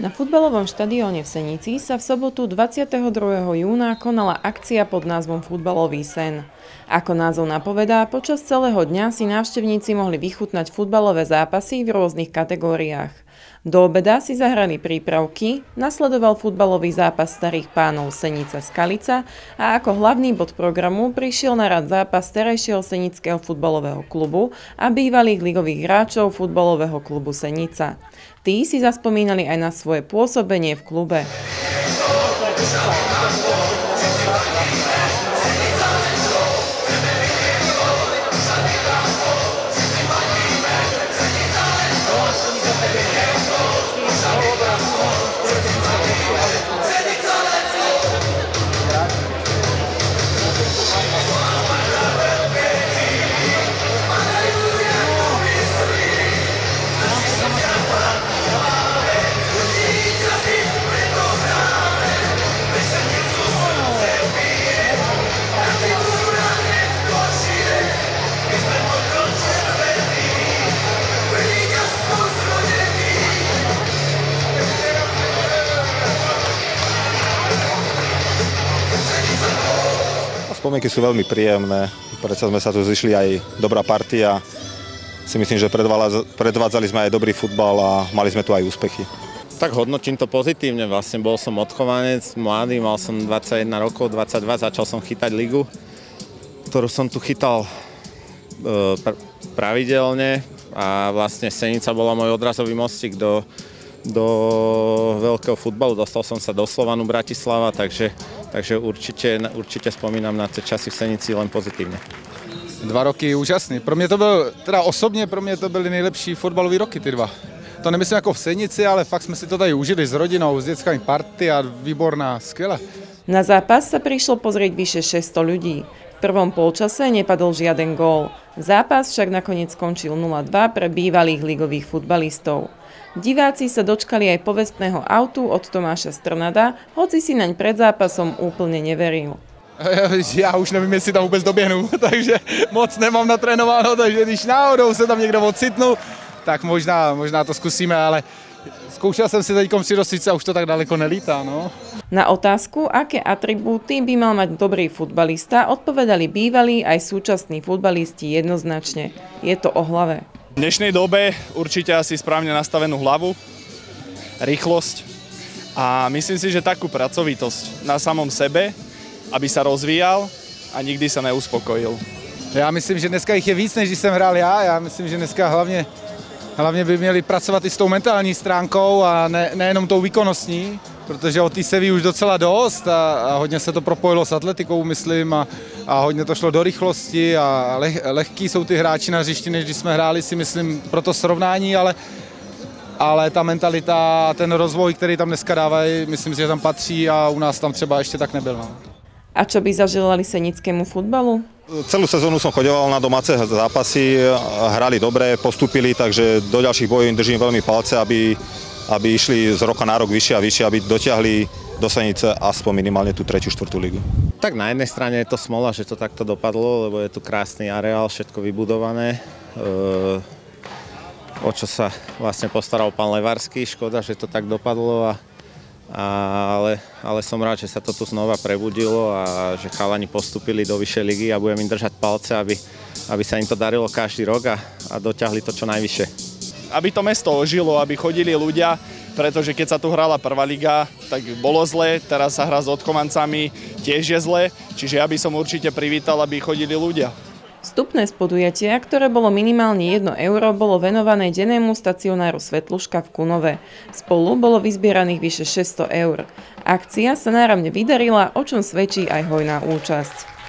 Na futbalovom štadióne v Senici sa v sobotu 22. júna konala akcia pod názvom Futbalový sen. Ako názov napovedá, počas celého dňa si návštevníci mohli vychutnať futbalové zápasy v rôznych kategóriách. Do obeda si zahrali prípravky, nasledoval futbalový zápas starých pánov Senica Skalica a ako hlavný bod programu prišiel na rad zápas terajšieho Senického futbalového klubu a bývalých ligových hráčov futbalového klubu Senica. Tí si zaspomínali aj na svoje pôsobenie v klube. Spomienky sú veľmi príjemné, predsa sme sa tu zišli aj dobrá partia. Si myslím, že predvádzali sme aj dobrý futbal a mali sme tu aj úspechy. Tak hodnotím to pozitívne, vlastne bol som odchovanec, mladý, mal som 21 rokov, 22, začal som chytať ligu, ktorú som tu chytal e, pravidelne a vlastne Senica bola môj odrazový mostík do, do veľkého futbalu. Dostal som sa do Slovanu Bratislava, takže takže určitě, určitě vzpomínám na ty časy v Senici len pozitívne. Dva roky úžasný. Pro mě to byl, teda osobně pro mě to byly nejlepší fotbalové roky ty dva. To nemyslím jako v Senici, ale fakt jsme si to tady užili s rodinou, s dětskými party a výborná, skvěle. Na zápas sa prišlo pozrieť vyše 600 ľudí. Prvom polčase nepadol žiaden gól. Zápas však nakoniec skončil 0-2 pre bývalých ligových futbalistov. Diváci sa dočkali aj povestného autu od Tomáša Strnada, hoci si naň pred zápasom úplne neveril. Já už nevím, jestli tam vůbec doběhnu, takže moc nemám natrénováno, takže když náhodou se tam někdo ocitnu, tak možná, možná to zkusíme, ale zkoušel jsem si teď přirostit a už to tak daleko nelítá. No. Na otázku, aké atribúty by mal mať dobrý futbalista, odpovedali bývalí aj súčasní futbalisti jednoznačne. Je to o hlave. V dnešnej dobe určite asi správne nastavenú hlavu, rýchlosť a myslím si, že takú pracovitosť na samom sebe, aby sa rozvíjal a nikdy sa neuspokojil. Já myslím, že dneska jich je víc, než když jsem hrál já. Já myslím, že dneska hlavně, hlavně by měli pracovat i s tou mentální stránkou a ne, nejenom tou výkonnostní, protože o té se už docela dost a, a hodně se to propojilo s atletikou, myslím, a, a hodně to šlo do rychlosti a leh, lehký jsou ty hráči na hřišti, než když jsme hráli, si myslím, pro to srovnání, ale ale ta mentalita, ten rozvoj, který tam dneska dávají, myslím si, že tam patří a u nás tam třeba ještě tak nebyl. No. A čo by zaželali senickému futbalu? Celú sezónu som chodeval na domáce zápasy, hrali dobre, postupili, takže do ďalších bojí držím veľmi palce, aby aby išli z roka na rok vyššie a vyššie, aby dotiahli do Senice aspoň minimálne tú tretiu, štvrtú ligu. Tak na jednej strane je to smola, že to takto dopadlo, lebo je tu krásny areál, všetko vybudované. E, o čo sa vlastne postaral pán Levarský, škoda, že to tak dopadlo, a, ale, ale som rád, že sa to tu znova prebudilo a že chalani postupili do vyššej ligy a budem im držať palce, aby, aby sa im to darilo každý rok a, a dotiahli to čo najvyššie aby to mesto ožilo, aby chodili ľudia, pretože keď sa tu hrala prvá liga, tak bolo zle, teraz sa hrá s odchovancami, tiež je zle, čiže ja by som určite privítal, aby chodili ľudia. Vstupné z podujatia, ktoré bolo minimálne 1 euro, bolo venované dennému stacionáru Svetluška v Kunove. Spolu bolo vyzbieraných vyše 600 eur. Akcia sa náramne vydarila, o čom svedčí aj hojná účasť.